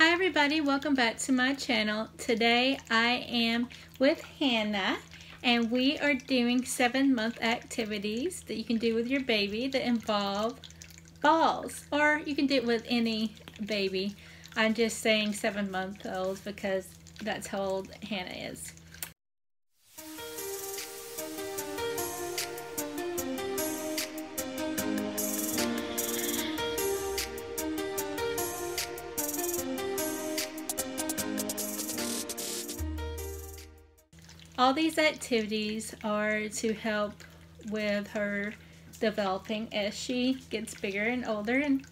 Hi everybody, welcome back to my channel. Today I am with Hannah and we are doing seven month activities that you can do with your baby that involve balls or you can do it with any baby. I'm just saying seven month olds because that's how old Hannah is. All these activities are to help with her developing as she gets bigger and older. And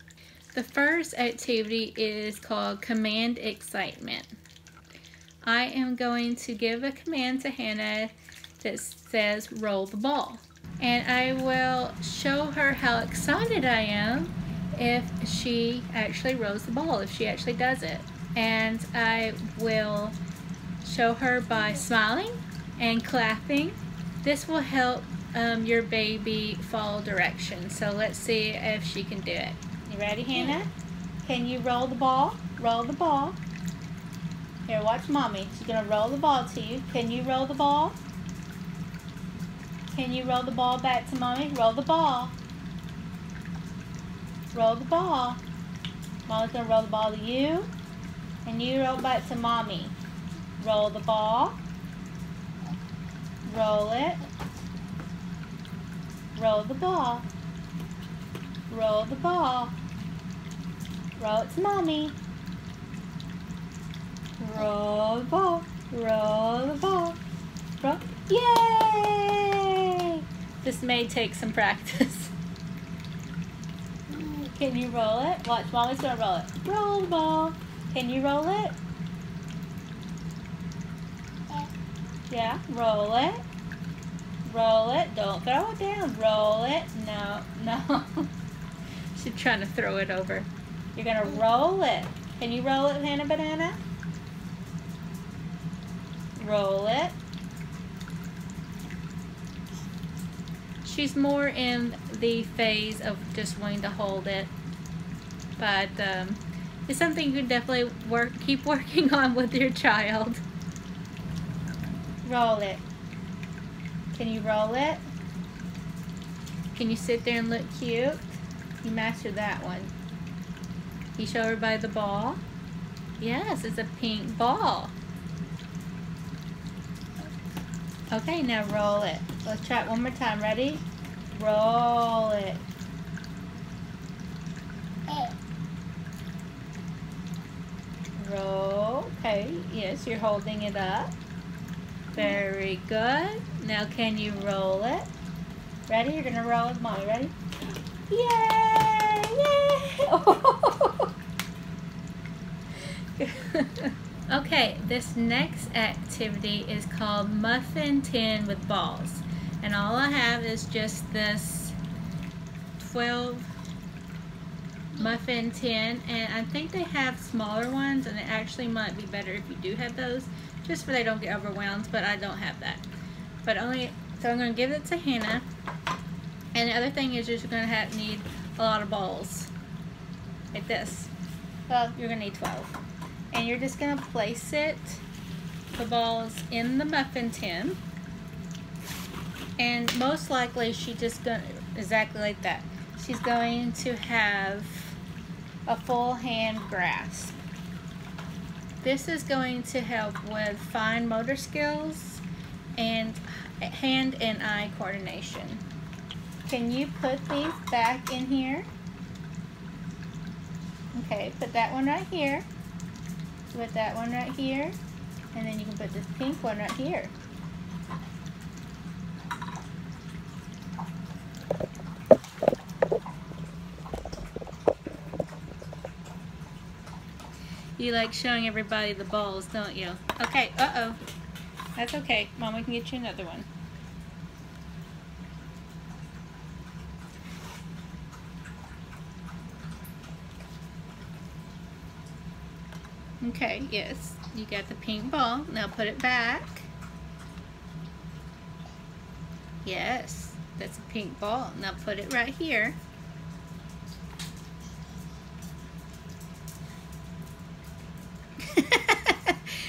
the first activity is called Command Excitement. I am going to give a command to Hannah that says roll the ball. And I will show her how excited I am if she actually rolls the ball, if she actually does it. And I will show her by smiling and clapping. This will help um, your baby follow directions. So let's see if she can do it. You ready, Hannah? Can you roll the ball? Roll the ball. Here, watch mommy. She's gonna roll the ball to you. Can you roll the ball? Can you roll the ball back to mommy? Roll the ball. Roll the ball. Mommy's gonna roll the ball to you. And you roll back to mommy. Roll the ball. Roll it. Roll the ball. Roll the ball. Roll it to mommy. Roll the ball. Roll the ball. Roll. Yay! This may take some practice. Can you roll it? Watch, mommy's gonna roll it. Roll the ball. Can you roll it? Yeah, roll it. Roll it. Don't throw it down. Roll it. No, no. She's trying to throw it over. You're going to roll it. Can you roll it, Hannah Banana? Roll it. She's more in the phase of just wanting to hold it. But um, it's something you can definitely work, keep working on with your child. Roll it. Can you roll it? Can you sit there and look cute? You mastered that one. You show everybody the ball? Yes, it's a pink ball. Okay, now roll it. Let's try it one more time. Ready? Roll it. Roll. Okay, yes, you're holding it up. Very good. Now can you roll it? Ready? You're gonna roll with mommy. Ready? Yay! Yay! okay, this next activity is called Muffin Tin with Balls. And all I have is just this 12 muffin tin and I think they have smaller ones and it actually might be better if you do have those just so they don't get overwhelmed, but I don't have that. But only, so I'm going to give it to Hannah. And the other thing is you're going to have need a lot of balls, like this. Well, you're going to need 12. And you're just going to place it, the balls in the muffin tin. And most likely she just going to, exactly like that. She's going to have a full hand grasp. This is going to help with fine motor skills and hand and eye coordination. Can you put these back in here? Okay, put that one right here. Put that one right here. And then you can put this pink one right here. You like showing everybody the balls, don't you? Okay, uh-oh. That's okay. Mama can get you another one. Okay, yes. You got the pink ball. Now put it back. Yes, that's a pink ball. Now put it right here.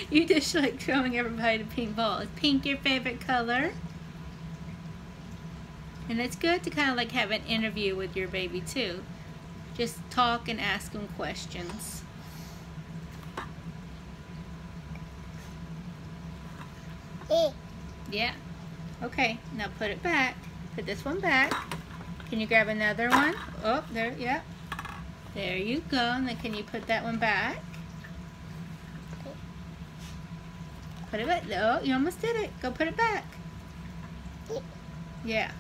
You just like showing everybody the pink ball. Is pink your favorite color? And it's good to kind of like have an interview with your baby too. Just talk and ask them questions. Yeah. Okay, now put it back. Put this one back. Can you grab another one? Oh, there, yeah. There you go. And then can you put that one back? Put it back. Oh, you almost did it. Go put it back. Yeah.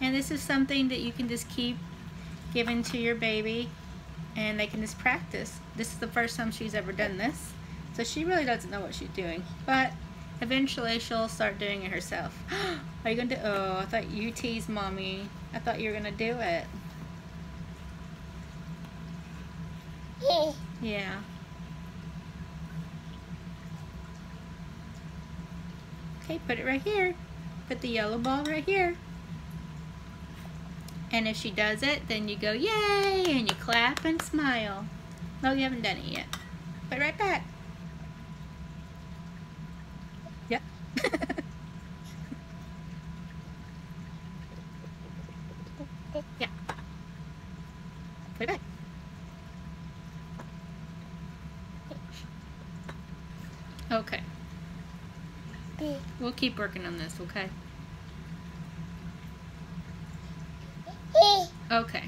And this is something that you can just keep giving to your baby and they can just practice. This is the first time she's ever done this. So she really doesn't know what she's doing. But eventually she'll start doing it herself. Are you going to Oh, I thought you teased mommy. I thought you were going to do it. Yeah. Okay, put it right here. Put the yellow ball right here. And if she does it, then you go, yay, and you clap and smile. No, you haven't done it yet. Put it right back. Yep. yeah. Put it back. Okay. We'll keep working on this, okay? Okay.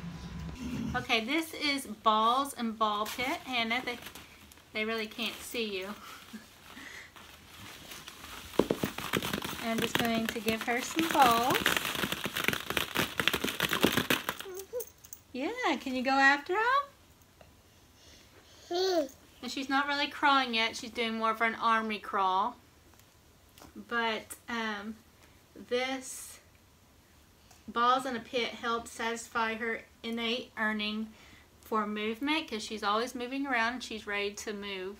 Okay, this is balls and ball pit. Hannah, they, they really can't see you. I'm just going to give her some balls. Yeah, can you go after them? Hmm. And she's not really crawling yet. She's doing more of an army crawl. But um, this balls in a pit helps satisfy her innate earning for movement because she's always moving around and she's ready to move.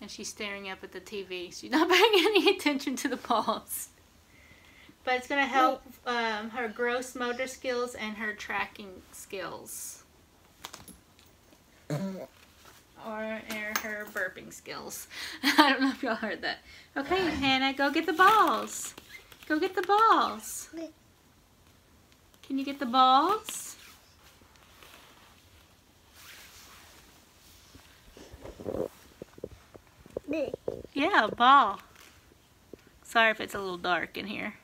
And she's staring up at the TV. She's not paying any attention to the balls. But it's going to help um, her gross motor skills and her tracking skills. or her burping skills. I don't know if y'all heard that. Okay, Hannah, go get the balls. Go get the balls. Can you get the balls? Yeah, ball. Sorry if it's a little dark in here.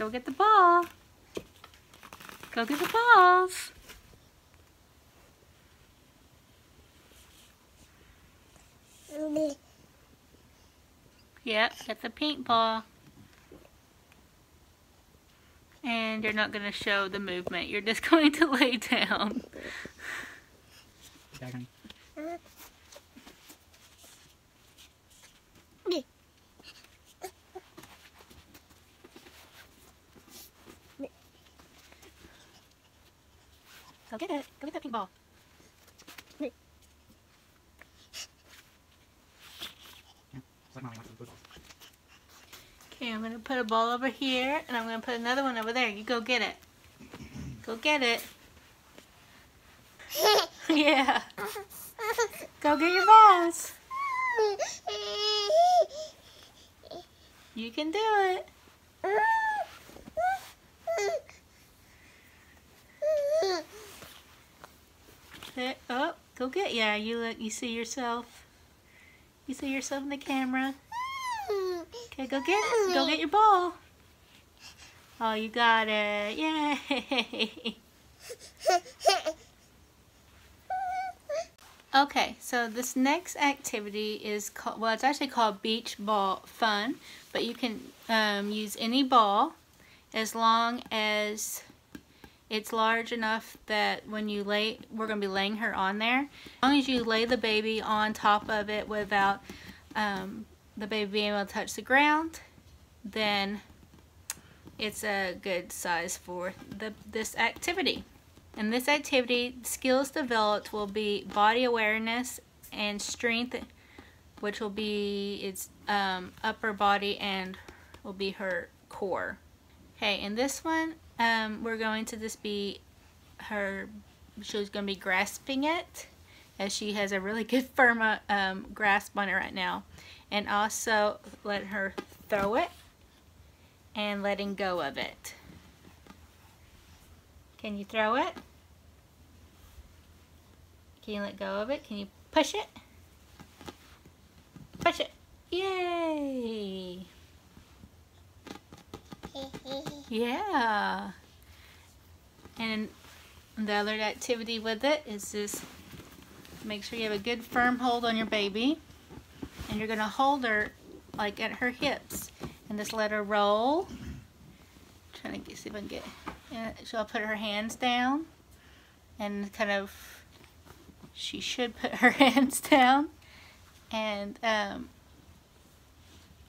Go get the ball. Go get the balls. Yep, get the paintball. And you're not going to show the movement. You're just going to lay down. Go get it. Go get that pink ball. Okay, I'm going to put a ball over here, and I'm going to put another one over there. You go get it. Go get it. yeah. Go get your balls. You can do it. Mm. Go get yeah. You look. You see yourself. You see yourself in the camera. Okay, go get go get your ball. Oh, you got it! Yay! Okay, so this next activity is called, well, it's actually called Beach Ball Fun, but you can um, use any ball as long as it's large enough that when you lay, we're going to be laying her on there. As long as you lay the baby on top of it without um, the baby being able to touch the ground, then it's a good size for the, this activity. And this activity, skills developed will be body awareness and strength which will be its um, upper body and will be her core. Okay, in this one, um, we're going to just be her, she's going to be grasping it as she has a really good firm uh, um, grasp on it right now. And also let her throw it and letting go of it. Can you throw it? Can you let go of it? Can you push it? Push it. Yay! Yeah. And the other activity with it is just make sure you have a good firm hold on your baby. And you're going to hold her like at her hips. And just let her roll. I'm trying to get, see if I can get... Yeah, she'll put her hands down. And kind of... She should put her hands down. And um,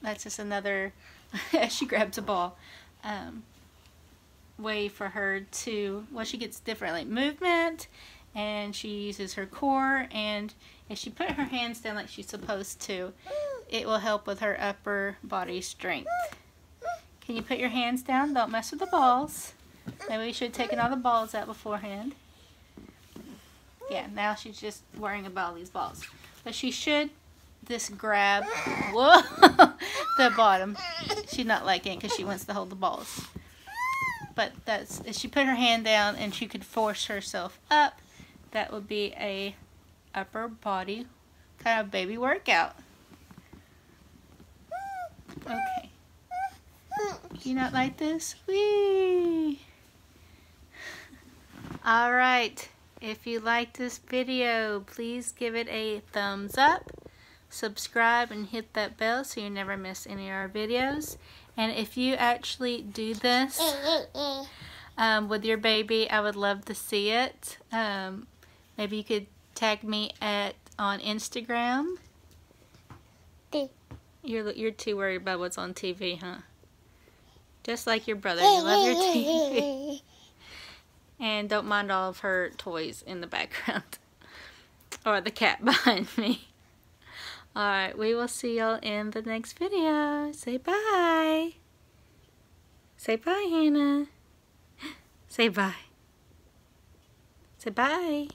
that's just another... she grabs a ball. Um, way for her to, well, she gets different like movement and she uses her core and if she put her hands down like she's supposed to, it will help with her upper body strength. Can you put your hands down? Don't mess with the balls. Maybe we should have taken all the balls out beforehand. Yeah, now she's just worrying about all these balls. But she should just grab. Whoa, the bottom. She's not liking it because she wants to hold the balls. But that's if she put her hand down and she could force herself up that would be a upper body kind of baby workout. Okay. You not like this? Whee! all right. If you like this video please give it a thumbs up subscribe and hit that bell so you never miss any of our videos and if you actually do this um, with your baby, I would love to see it. Um, maybe you could tag me at on Instagram. You're, you're too worried about what's on TV, huh? Just like your brother, you love your TV. and don't mind all of her toys in the background. or the cat behind me. Alright, we will see y'all in the next video. Say bye. Say bye, Hannah. Say bye. Say bye.